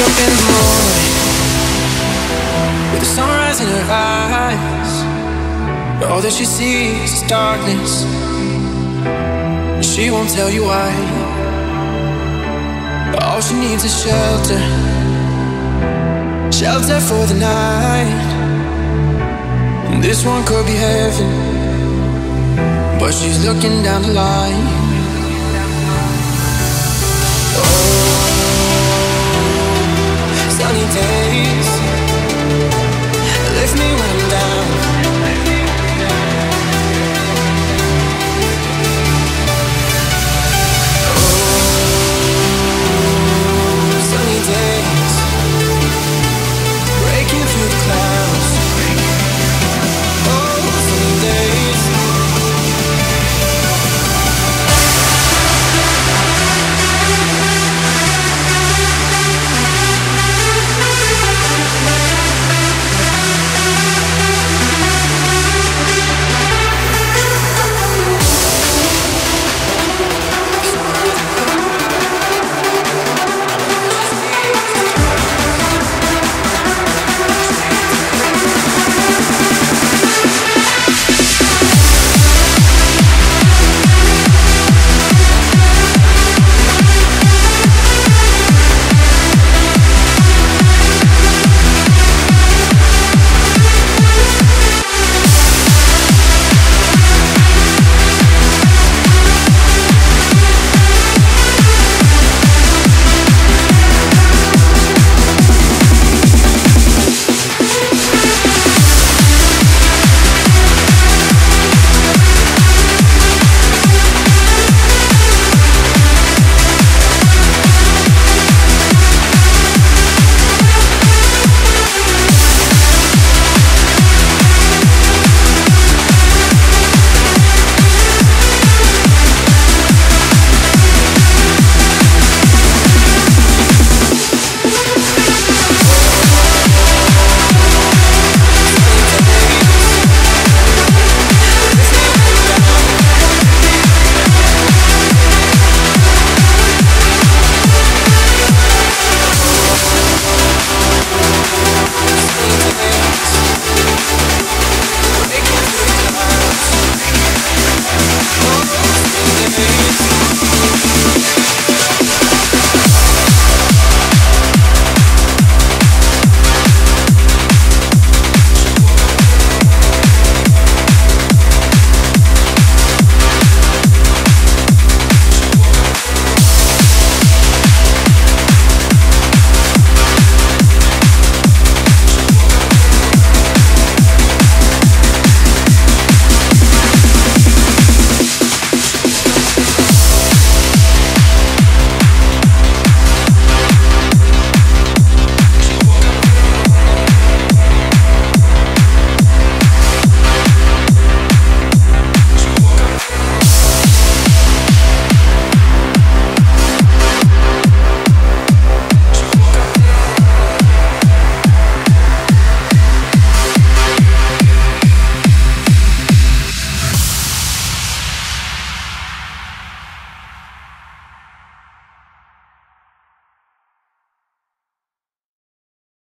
up in the morning with the sunrise in her eyes. But all that she sees is darkness. And she won't tell you why. All she needs is shelter, shelter for the night. And this one could be heaven, but she's looking down the line. day